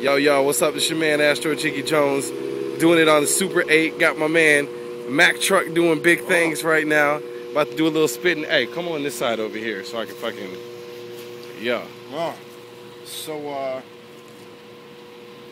Yo, yo, what's up? It's your man Astro Jiggy Jones doing it on the Super 8. Got my man Mack Truck doing big things right now. About to do a little spitting. Hey, come on this side over here so I can fucking. Yeah. Oh. So, uh.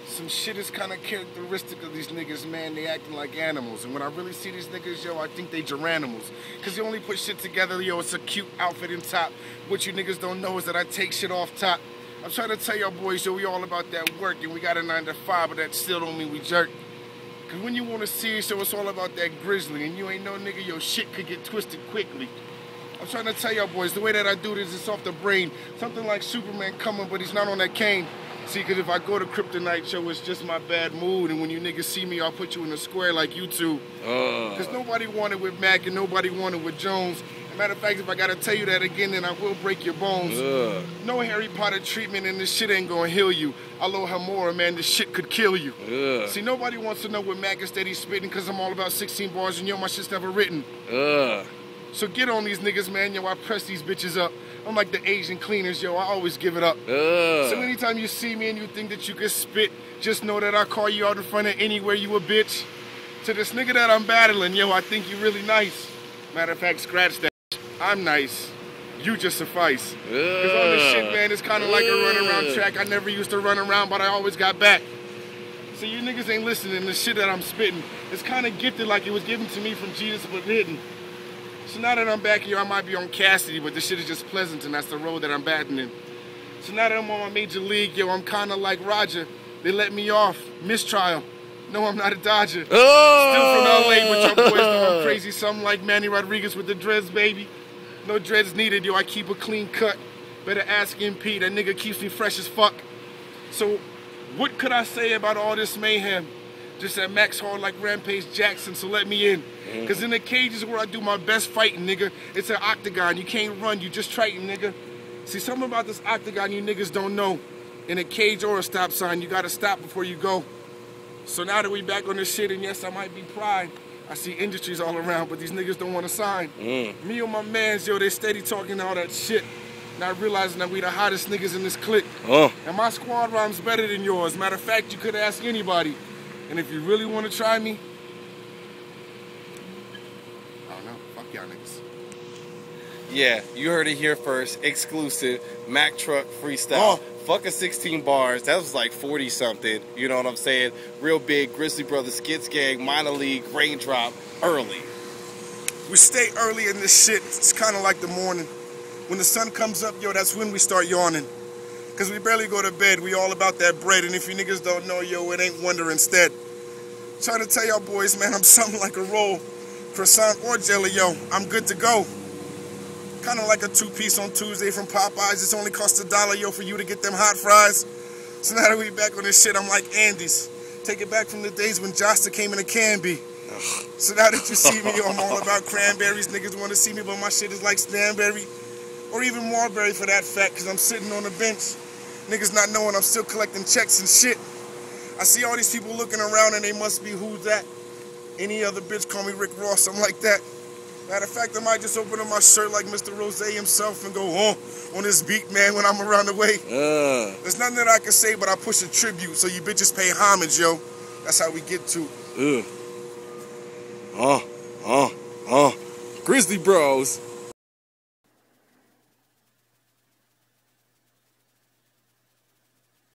Some shit is kind of characteristic of these niggas, man. They acting like animals. And when I really see these niggas, yo, I think they Garanimals. Cause they only put shit together, yo, it's a cute outfit in top. What you niggas don't know is that I take shit off top. I'm trying to tell y'all boys, that we all about that work and we got a nine to five, but that still don't mean we jerk. Cause when you wanna see it, so it's all about that grizzly and you ain't no nigga, your shit could get twisted quickly. I'm trying to tell y'all boys, the way that I do this is off the brain. Something like Superman coming, but he's not on that cane. See, cause if I go to Kryptonite show, it's just my bad mood, and when you niggas see me, I'll put you in a square like you two. Uh. Cause nobody wanted with Mack and nobody wanted with Jones. Matter of fact, if I gotta tell you that again, then I will break your bones. Ugh. No Harry Potter treatment and this shit ain't gonna heal you. Aloha man, this shit could kill you. Ugh. See, nobody wants to know what Mack is steady spitting because I'm all about 16 bars and yo, my shit's never written. Ugh. So get on these niggas, man. Yo, I press these bitches up. I'm like the Asian cleaners, yo. I always give it up. Ugh. So anytime you see me and you think that you can spit, just know that I call you out in front of anywhere you a bitch. To this nigga that I'm battling, yo, I think you really nice. Matter of fact, scratch that. I'm nice. You just suffice. Cause on this shit, man, it's kind of like a run around track. I never used to run around, but I always got back. So you niggas ain't listening. The shit that I'm spitting, it's kind of gifted like it was given to me from Jesus, but hidden. So now that I'm back here, I might be on Cassidy, but this shit is just pleasant, and that's the road that I'm batting in. So now that I'm on my major league, yo, I'm kind of like Roger. They let me off. Mistrial. No, I'm not a Dodger. Oh! Still from LA, but y'all boys know oh. I'm crazy. Something like Manny Rodriguez with the dreads, baby. No dreads needed, yo. I keep a clean cut. Better ask MP. That nigga keeps me fresh as fuck. So, what could I say about all this mayhem? Just that Max hard like Rampage Jackson, so let me in. Mm-hmm. Cause in the cage is where I do my best fighting, nigga. It's an octagon. You can't run, you just triton, nigga. See, something about this octagon you niggas don't know. In a cage or a stop sign, you gotta stop before you go. So now that we back on this shit, and yes, I might be pride. I see industries all around, but these niggas don't want to sign. Me and my mans, yo, they steady talking all that shit. Not realizing that we the hottest niggas in this clique. Uh. And my squad rhymes better than yours. Matter of fact, you could ask anybody. And if you really want to try me, I don't know. Fuck y'all niggas. Yeah, you heard it here first. Exclusive. Mack Truck freestyle. Oh. Fuck a 16 bars. That was like 40 something. You know what I'm saying? Real big Grizzly Brothers Skits Gang, minor league, raindrop, early. We stay early in this shit. It's kind of like the morning. When the sun comes up, yo, that's when we start yawning. Cause we barely go to bed. We all about that bread. And if you niggas don't know, yo, it ain't wonder instead. Trying to tell y'all boys, man, I'm something like a roll. Croissant or jelly, yo, I'm good to go. Kind of like a two-piece on Tuesday from Popeyes. It's only cost a dollar, yo, for you to get them hot fries. So now that we back on this shit, I'm like Andy's. Take it back from the days when Josta came in a Canby. So now that you see me, I'm all about cranberries. Niggas want to see me, but my shit is like Starbury. Or even Marbury for that fact, because I'm sitting on the bench. Niggas not knowing I'm still collecting checks and shit. I see all these people looking around and they must be who's that? Any other bitch call me Rick Ross, something like that. Matter of fact, I might just open up my shirt like Mr. Ross himself and go, oh, on this beat, man, when I'm around the way. Uh. There's nothing that I can say, but I push a tribute, so you bitches pay homage, yo. That's how we get to. Ugh. Uh. Uh. Uh. Grizzly Bros.